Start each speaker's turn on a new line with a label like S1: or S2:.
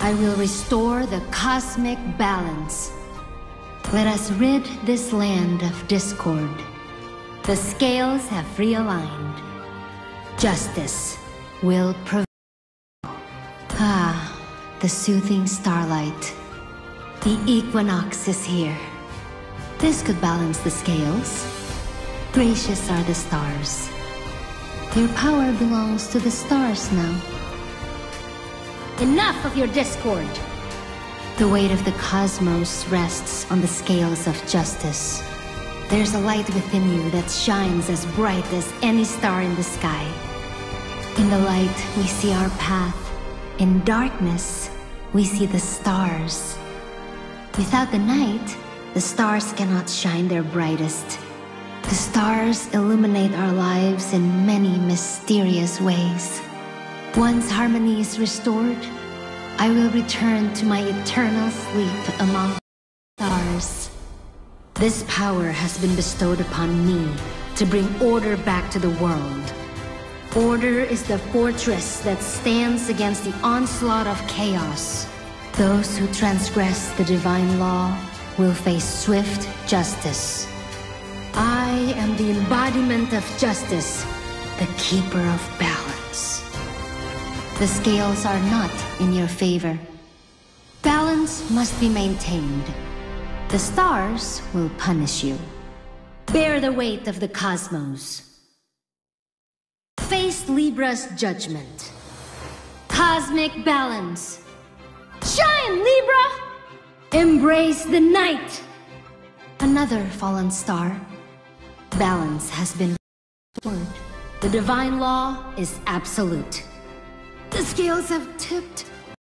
S1: I will restore the cosmic balance. Let us rid this land of discord. The scales have realigned. Justice will prevail. Ah, the soothing starlight. The equinox is here. This could balance the scales. Gracious are the stars. Your power belongs to the stars now. Enough of your discord! The weight of the cosmos rests on the scales of justice. There's a light within you that shines as bright as any star in the sky. In the light, we see our path. In darkness, we see the stars. Without the night, the stars cannot shine their brightest. The stars illuminate our lives in many mysterious ways. Once harmony is restored, I will return to my eternal sleep among stars. This power has been bestowed upon me to bring order back to the world. Order is the fortress that stands against the onslaught of chaos. Those who transgress the divine law will face swift justice. I am the embodiment of justice, the keeper of balance. The scales are not in your favor. Balance must be maintained. The stars will punish you. Bear the weight of the cosmos. Face Libra's judgment. Cosmic balance. Shine, Libra! Embrace the night! Another fallen star. Balance has been restored. The divine law is absolute. The scales have tipped.